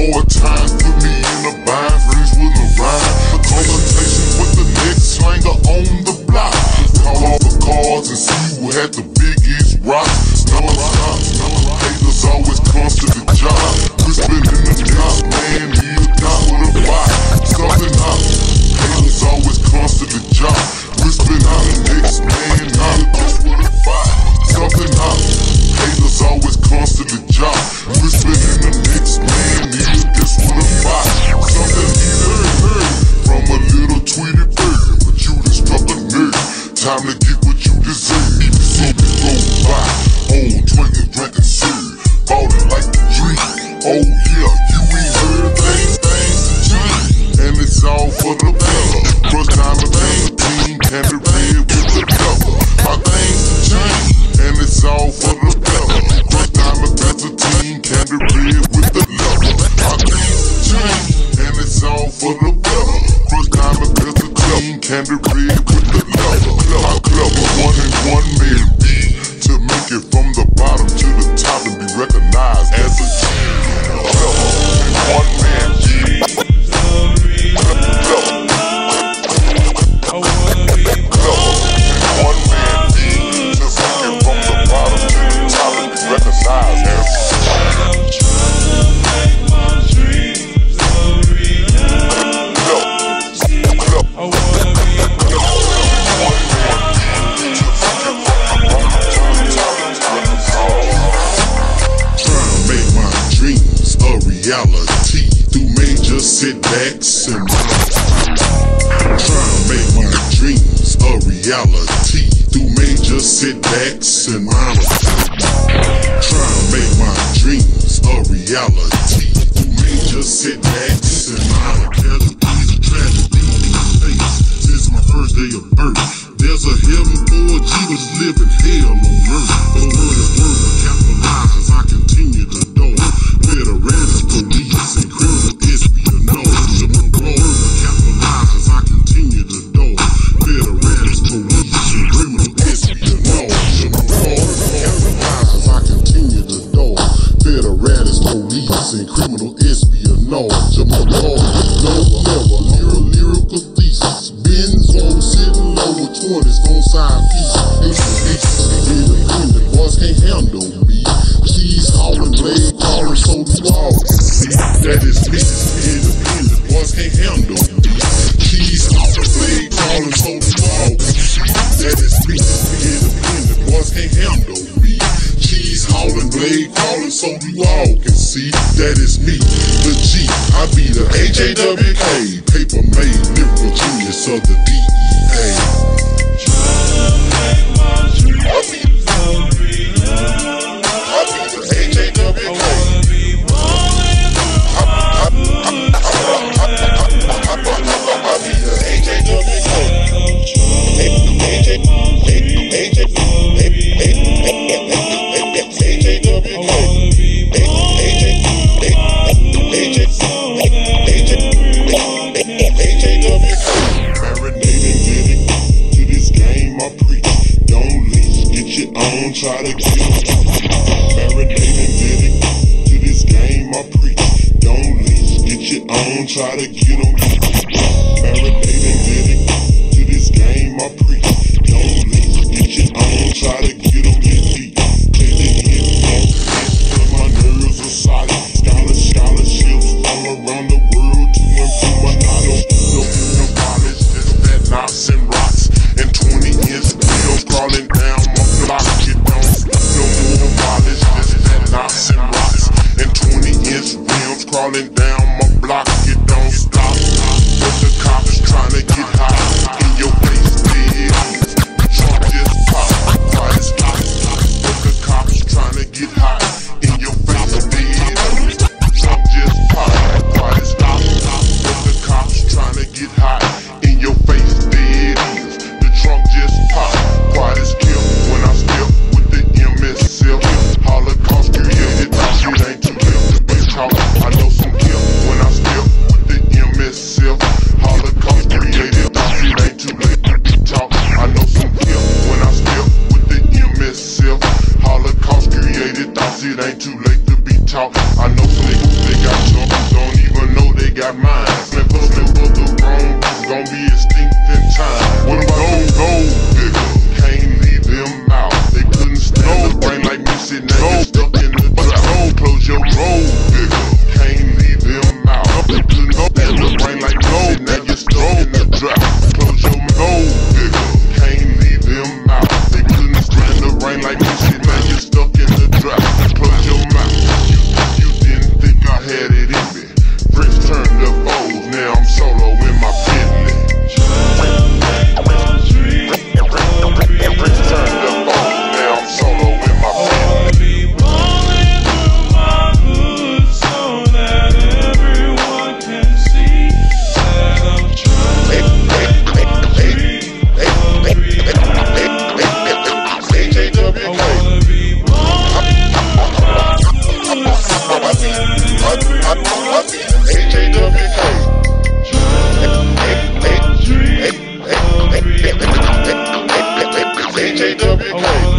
Hard times put me in a bind, friends with a rhyme. Better. First time a thing, team candy red with the. My things change, and it's all for the better. First with the. My things change, and it's all for the. First with the one and one to make it from the bottom to the top and be recognized as a major back, and Trying to make my dreams a reality through major setbacks and Trying to make my dreams a reality through major setbacks and Tragedies, tragedies in my face since my first day of birth. There's a heaven for Jesus living hell on earth. Side pieces. Independent boys can't handle me. Keys hauling, blade calling, so do all. See, that is me. Independent boys can't handle me. Keys hauling, blade calling, so do all. See, that is me. Independent boys can't handle me. Cheese hauling, blade calling, so do all can see that is me, the G. I be the HAWK, paper made, lyrical genius of the DEA. Try to get Marinating did it to this game I preach. Don't leash, get your own, try to get 'em Oh, wait.